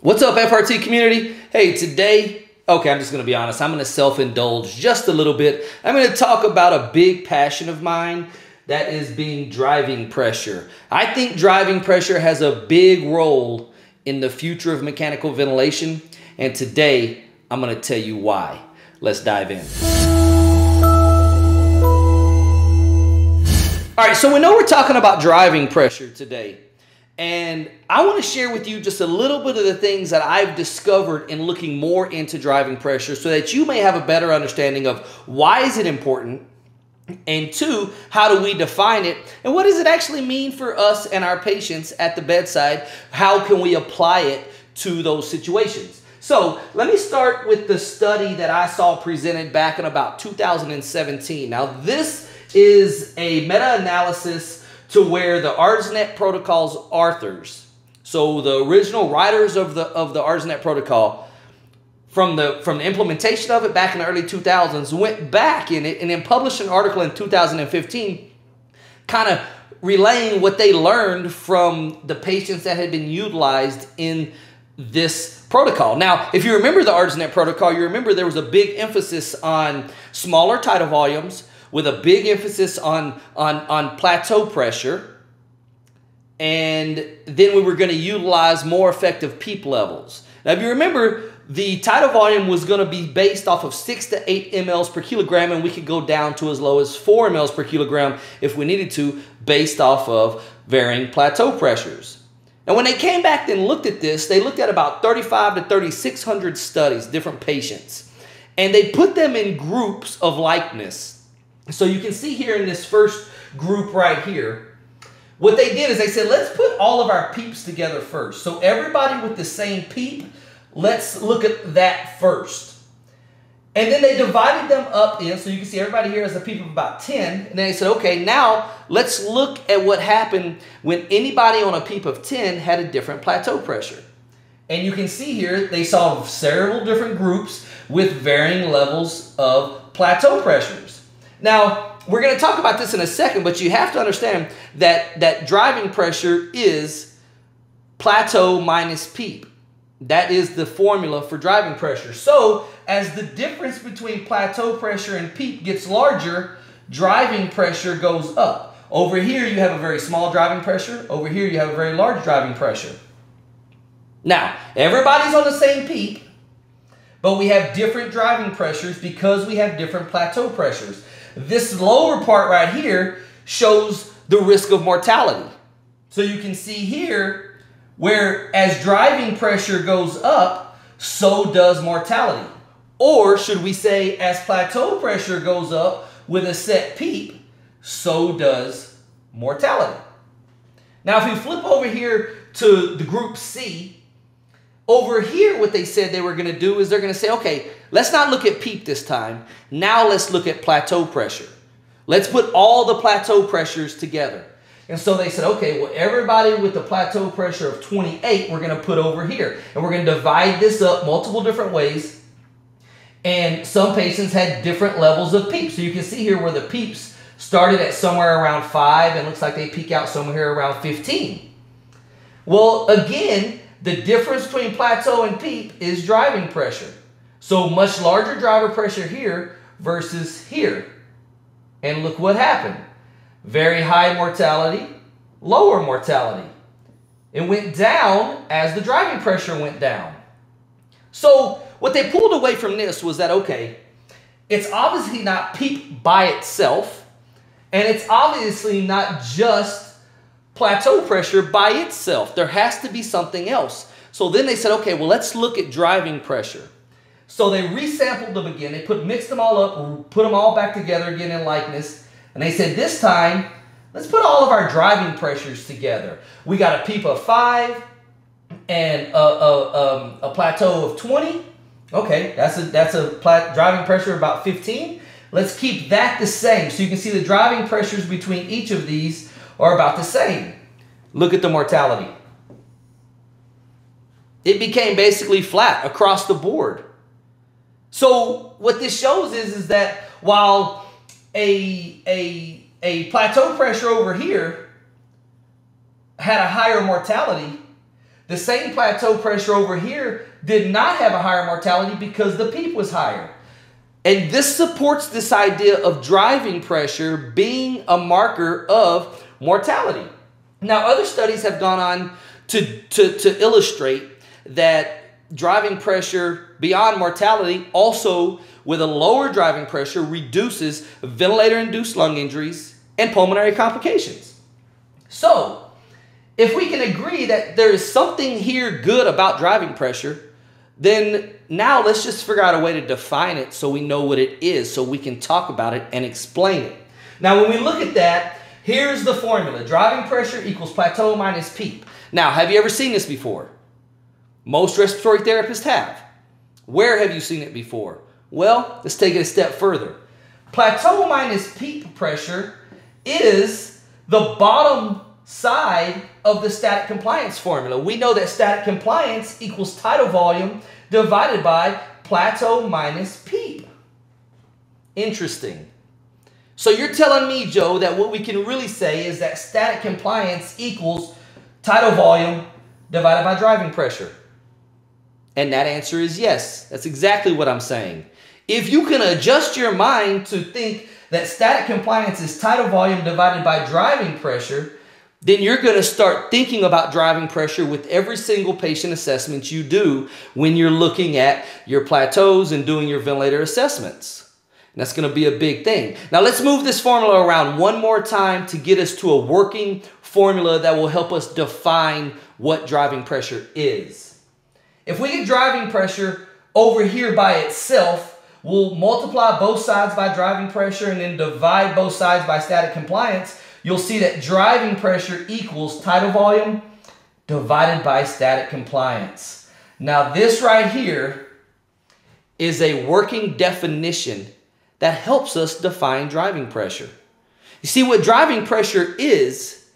What's up, FRT community? Hey, today, okay, I'm just gonna be honest, I'm gonna self indulge just a little bit. I'm gonna talk about a big passion of mine that is being driving pressure. I think driving pressure has a big role in the future of mechanical ventilation, and today I'm gonna tell you why. Let's dive in. All right, so we know we're talking about driving pressure today. And I want to share with you just a little bit of the things that I've discovered in looking more into driving pressure so that you may have a better understanding of why is it important and two, how do we define it? And what does it actually mean for us and our patients at the bedside? How can we apply it to those situations? So let me start with the study that I saw presented back in about 2017. Now, this is a meta analysis to where the ARDSNet protocol's authors, so the original writers of the of the ARDSNet protocol, from the from the implementation of it back in the early 2000s, went back in it and then published an article in 2015, kind of relaying what they learned from the patients that had been utilized in this protocol. Now, if you remember the ARDSNet protocol, you remember there was a big emphasis on smaller tidal volumes, with a big emphasis on, on, on plateau pressure. And then we were going to utilize more effective PEEP levels. Now, if you remember, the tidal volume was going to be based off of 6 to 8 mLs per kilogram, and we could go down to as low as 4 mLs per kilogram if we needed to, based off of varying plateau pressures. And when they came back and looked at this, they looked at about 35 to 3,600 studies, different patients. And they put them in groups of likeness. So you can see here in this first group right here, what they did is they said, let's put all of our PEEPs together first. So everybody with the same PEEP, let's look at that first. And then they divided them up in, so you can see everybody here has a PEEP of about 10. And then they said, okay, now let's look at what happened when anybody on a PEEP of 10 had a different plateau pressure. And you can see here, they saw several different groups with varying levels of plateau pressures. Now, we're going to talk about this in a second, but you have to understand that, that driving pressure is plateau minus PEEP. That is the formula for driving pressure. So, as the difference between plateau pressure and PEEP gets larger, driving pressure goes up. Over here, you have a very small driving pressure. Over here, you have a very large driving pressure. Now, everybody's on the same PEEP, but we have different driving pressures because we have different plateau pressures. This lower part right here shows the risk of mortality. So you can see here where as driving pressure goes up, so does mortality. Or should we say as plateau pressure goes up with a set PEEP, so does mortality. Now if we flip over here to the group C, over here what they said they were going to do is they're going to say, okay, Let's not look at PEEP this time. Now let's look at plateau pressure. Let's put all the plateau pressures together. And so they said, okay, well, everybody with the plateau pressure of 28, we're going to put over here. And we're going to divide this up multiple different ways. And some patients had different levels of PEEP. So you can see here where the PEEPs started at somewhere around 5 and looks like they peak out somewhere around 15. Well, again, the difference between plateau and PEEP is driving pressure. So much larger driver pressure here versus here. And look what happened. Very high mortality, lower mortality. It went down as the driving pressure went down. So what they pulled away from this was that, okay, it's obviously not PEEP by itself, and it's obviously not just plateau pressure by itself. There has to be something else. So then they said, okay, well, let's look at driving pressure. So they resampled them again. They put mixed them all up, put them all back together again in likeness. And they said, this time, let's put all of our driving pressures together. We got a PEEP of 5 and a, a, um, a plateau of 20. Okay, that's a, that's a driving pressure of about 15. Let's keep that the same. So you can see the driving pressures between each of these are about the same. Look at the mortality. It became basically flat across the board. So what this shows is, is that while a, a, a plateau pressure over here had a higher mortality, The same plateau pressure over here did not have a higher mortality because the PEEP was higher. And this supports this idea of driving pressure being a marker of mortality. Now, other studies have gone on to, to, to illustrate that driving pressure beyond mortality also with a lower driving pressure reduces ventilator induced lung injuries and pulmonary complications. So, if we can agree that there is something here good about driving pressure, then now let's just figure out a way to define it so we know what it is, so we can talk about it and explain it. Now, when we look at that, here's the formula driving pressure equals plateau minus PEEP. Now, have you ever seen this before? Most respiratory therapists have. Where have you seen it before? Well, let's take it a step further. Plateau minus peak pressure is the bottom side of the static compliance formula. We know that static compliance equals tidal volume divided by plateau minus peak. Interesting. So you're telling me, Joe, that what we can really say is that static compliance equals tidal volume divided by driving pressure. And that answer is yes. That's exactly what I'm saying. If you can adjust your mind to think that static compliance is tidal volume divided by driving pressure, then you're going to start thinking about driving pressure with every single patient assessment you do when you're looking at your plateaus and doing your ventilator assessments. And that's going to be a big thing. Now let's move this formula around one more time to get us to a working formula that will help us define what driving pressure is. If we get driving pressure over here by itself, we'll multiply both sides by driving pressure and then divide both sides by static compliance. You'll see that driving pressure equals tidal volume divided by static compliance. Now this right here is a working definition that helps us define driving pressure. You see what driving pressure is,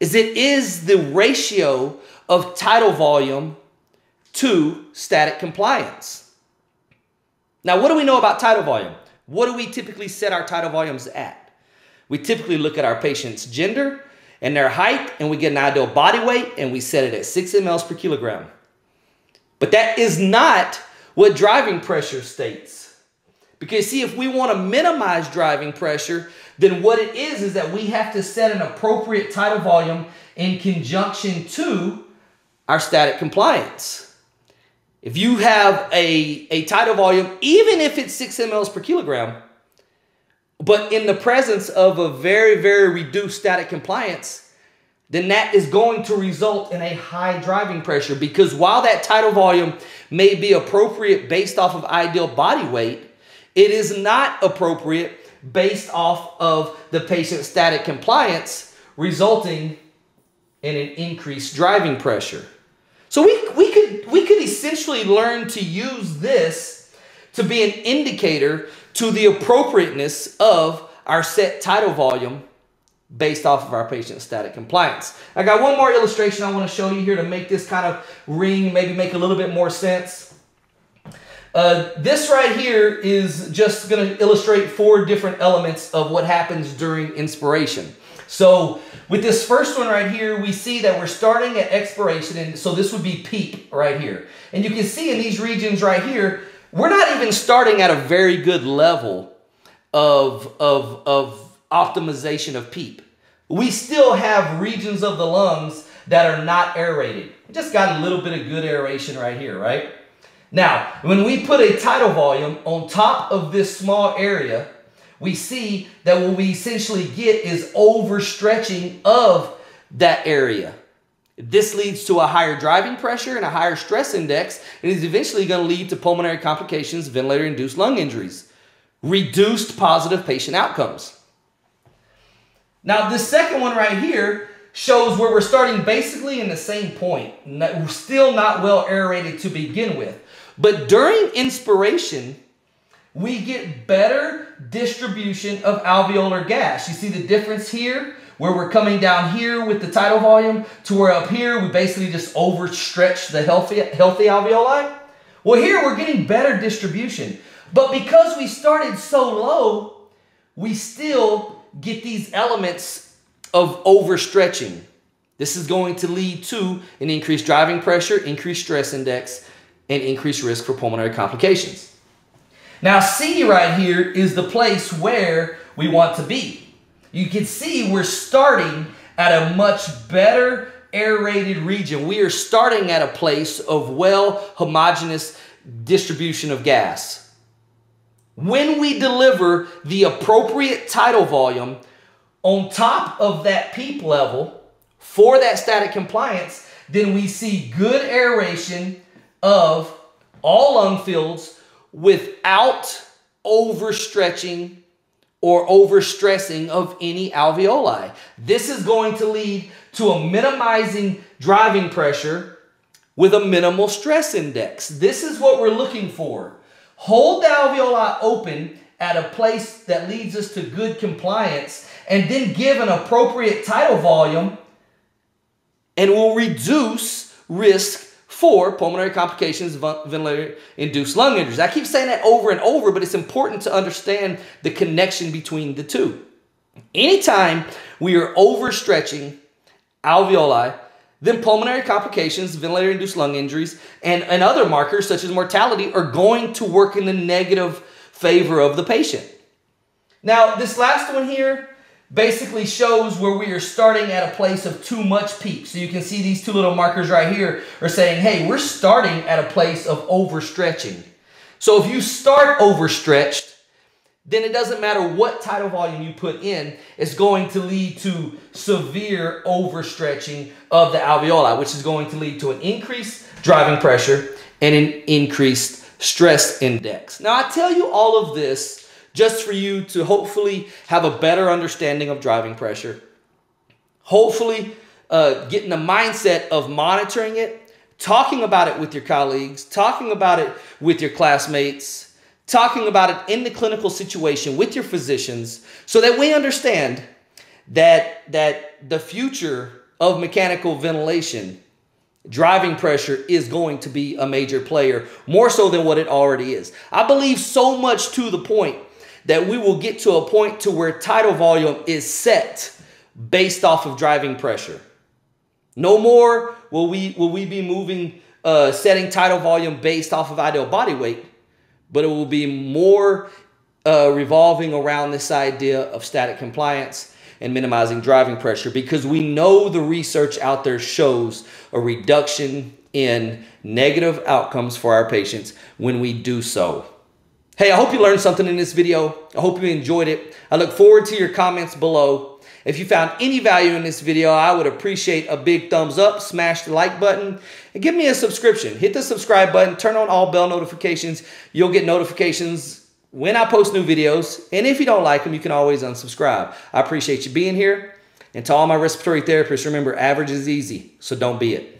is it is the ratio of tidal volume to static compliance. Now, what do we know about tidal volume? What do we typically set our tidal volumes at? We typically look at our patient's gender and their height, and we get an ideal body weight, and we set it at 6 mLs per kilogram. But that is not what driving pressure states. Because see, if we want to minimize driving pressure, then what it is is that we have to set an appropriate tidal volume in conjunction to our static compliance. If you have a, a tidal volume, even if it's 6 mLs per kilogram, but in the presence of a very, very reduced static compliance, then that is going to result in a high driving pressure because while that tidal volume may be appropriate based off of ideal body weight, it is not appropriate based off of the patient's static compliance, resulting in an increased driving pressure. So we, we, we could essentially learn to use this to be an indicator to the appropriateness of our set tidal volume based off of our patient static compliance. I got one more illustration I want to show you here to make this kind of ring, maybe make a little bit more sense. Uh, this right here is just going to illustrate four different elements of what happens during inspiration. So with this first one right here, we see that we're starting at expiration, and so this would be PEEP right here. And you can see in these regions right here, we're not even starting at a very good level of, of, of optimization of PEEP. We still have regions of the lungs that are not aerated. We just got a little bit of good aeration right here, right? Now, when we put a tidal volume on top of this small area, we see that what we essentially get is overstretching of that area. This leads to a higher driving pressure and a higher stress index, and is eventually going to lead to pulmonary complications, ventilator induced lung injuries, reduced positive patient outcomes. Now, this second one right here shows where we're starting basically in the same point. Still not well aerated to begin with. But during inspiration, we get better distribution of alveolar gas. You see the difference here? Where we're coming down here with the tidal volume to where up here we basically just overstretch the healthy, healthy alveoli. Well, here we're getting better distribution. But because we started so low, we still get these elements of overstretching. This is going to lead to an increased driving pressure, increased stress index, and increased risk for pulmonary complications. Now, C right here is the place where we want to be. You can see we're starting at a much better aerated region. We are starting at a place of well homogeneous distribution of gas. When we deliver the appropriate tidal volume on top of that PEEP level for that static compliance, then we see good aeration of all lung fields without overstretching or overstressing of any alveoli. This is going to lead to a minimizing driving pressure with a minimal stress index. This is what we're looking for. Hold the alveoli open at a place that leads us to good compliance and then give an appropriate tidal volume and will reduce risk for pulmonary complications, ventilator-induced lung injuries. I keep saying that over and over, but it's important to understand the connection between the two. Anytime we are overstretching alveoli, then pulmonary complications, ventilator-induced lung injuries, and, and other markers such as mortality are going to work in the negative favor of the patient. Now, this last one here, basically shows where we are starting at a place of too much PEEP. So you can see these two little markers right here are saying, hey, we're starting at a place of overstretching. So if you start overstretched, then it doesn't matter what tidal volume you put in, it's going to lead to severe overstretching of the alveoli, which is going to lead to an increased driving pressure and an increased stress index. Now, I tell you all of this just for you to hopefully have a better understanding of driving pressure. Hopefully, uh, getting the mindset of monitoring it, talking about it with your colleagues, talking about it with your classmates, talking about it in the clinical situation with your physicians, so that we understand that, that the future of mechanical ventilation driving pressure is going to be a major player, more so than what it already is. I believe so much to the point that we will get to a point to where tidal volume is set based off of driving pressure. No more will we will we be moving uh, setting tidal volume based off of ideal body weight, but it will be more uh, revolving around this idea of static compliance and minimizing driving pressure because we know the research out there shows a reduction in negative outcomes for our patients when we do so. Hey, I hope you learned something in this video. I hope you enjoyed it. I look forward to your comments below. If you found any value in this video, I would appreciate a big thumbs up, smash the like button, and give me a subscription. Hit the subscribe button, turn on all bell notifications. You'll get notifications when I post new videos. And if you don't like them, you can always unsubscribe. I appreciate you being here. And to all my respiratory therapists, remember, average is easy, so don't be it.